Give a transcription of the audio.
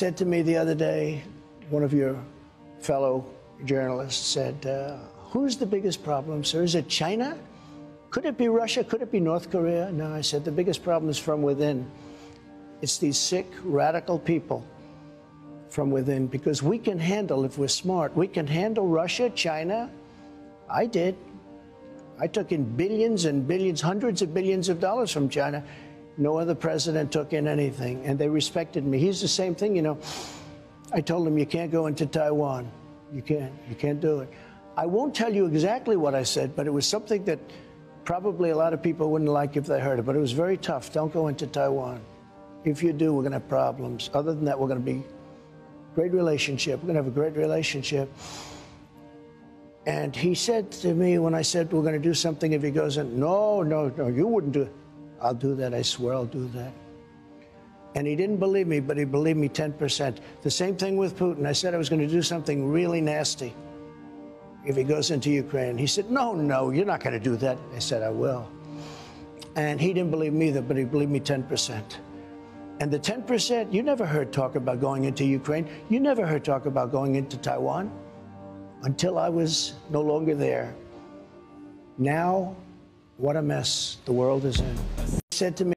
said to me the other day, one of your fellow journalists said, uh, Who's the biggest problem, sir? Is it China? Could it be Russia? Could it be North Korea? No, I said, the biggest problem is from within. It's these sick, radical people from within because we can handle, if we're smart, we can handle Russia, China. I did. I took in billions and billions, hundreds of billions of dollars from China. No other president took in anything, and they respected me. He's the same thing, you know. I told him, you can't go into Taiwan. You can't. You can't do it. I won't tell you exactly what I said, but it was something that probably a lot of people wouldn't like if they heard it. But it was very tough. Don't go into Taiwan. If you do, we're going to have problems. Other than that, we're going to be great relationship. We're going to have a great relationship. And he said to me when I said we're going to do something, if he goes in, no, no, no, you wouldn't do it. I'll do that. I swear I'll do that. And he didn't believe me, but he believed me 10%. The same thing with Putin. I said I was going to do something really nasty if he goes into Ukraine. He said, No, no, you're not going to do that. I said, I will. And he didn't believe me either, but he believed me 10%. And the 10%, you never heard talk about going into Ukraine. You never heard talk about going into Taiwan until I was no longer there. Now, what a mess the world is in. He said to me,